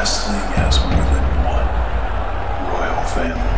wrestling has more than one royal family.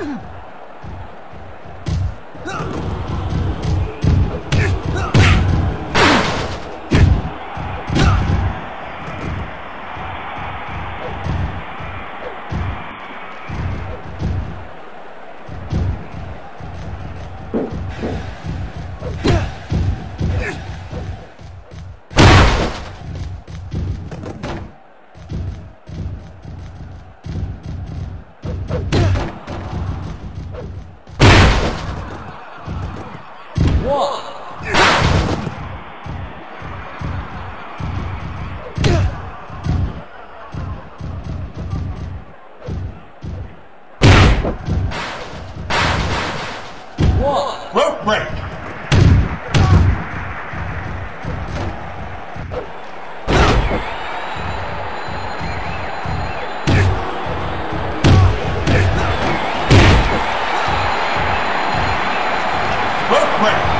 Mm-hmm. quick.